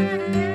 Música